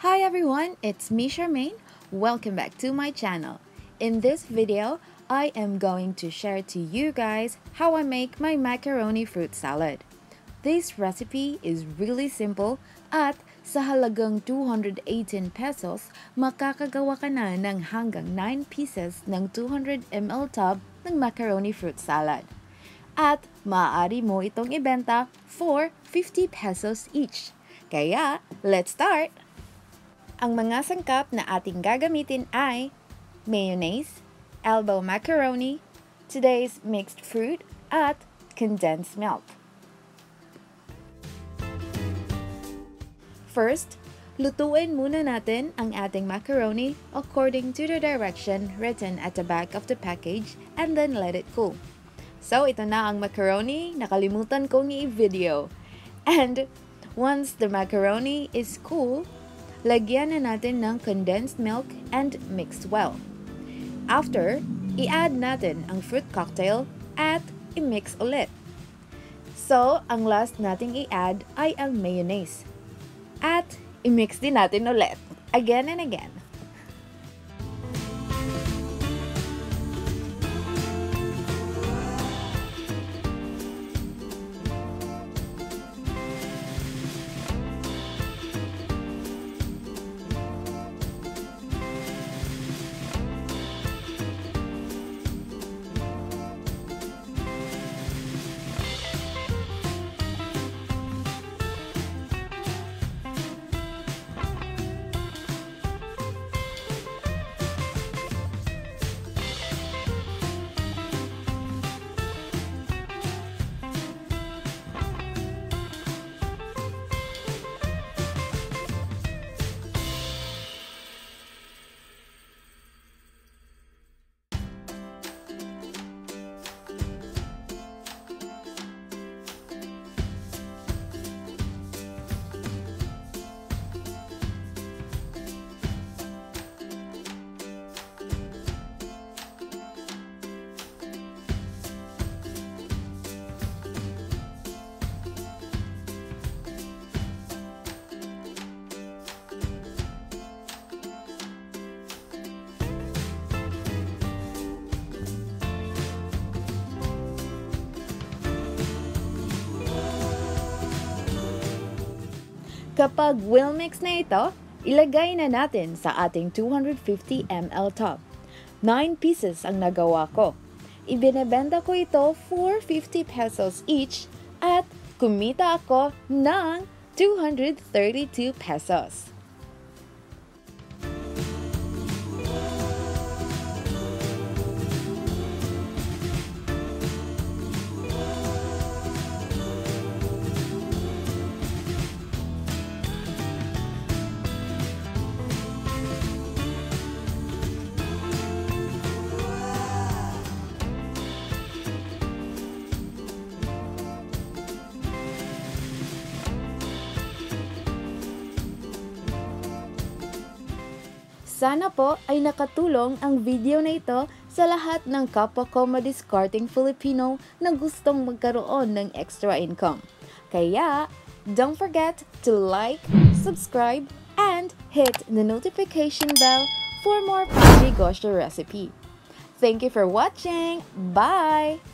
Hi everyone, it's me Charmaine. Welcome back to my channel. In this video, I am going to share to you guys how I make my macaroni fruit salad. This recipe is really simple at sa halagang 218 pesos, makakagawa ka na ng hanggang 9 pieces ng 200 ml tub ng macaroni fruit salad. At maaari mo itong ibenta for 50 pesos each. Kaya, let's start! Ang mga sangkap na ating gagamitin ay mayonnaise, elbow macaroni, today's mixed fruit, at condensed milk. First, lutuin muna natin ang ating macaroni according to the direction written at the back of the package and then let it cool. So, ito na ang macaroni. Nakalimutan kong i-video. And once the macaroni is cool, lagyan na natin ng condensed milk and mix well. After, i-add natin ang fruit cocktail at i-mix ulit. So, ang last nating i-add ay ang mayonnaise. At i-mix din natin ulit, again and again. Kapag well mix na ito, ilagay na natin sa ating 250 ml tub. 9 pieces ang nagawa ko. Ibinebenta ko ito for 50 pesos each at kumita ako ng 232 pesos. Sana po ay nakatulong ang video na ito sa lahat ng kapwa ko madiscarding Filipino na gustong magkaroon ng extra income. Kaya, don't forget to like, subscribe, and hit the notification bell for more Panigosho recipe. Thank you for watching. Bye!